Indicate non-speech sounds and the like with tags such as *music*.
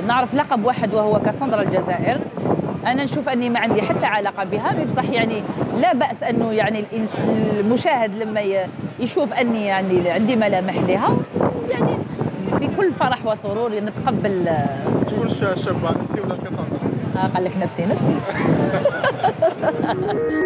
نعرف لقب واحد وهو كاساندرا الجزائر. أنا نشوف أني ما عندي حتى علاقة بها بصح يعني لا بأس أنه يعني الانس المشاهد لما يشوف أني يعني عندي ملامح لها يعني بكل فرح وسرور نتقبل آه، شكون الشابة؟ أنت ولا كاساندرا قال لك نفسي نفسي. *laughs*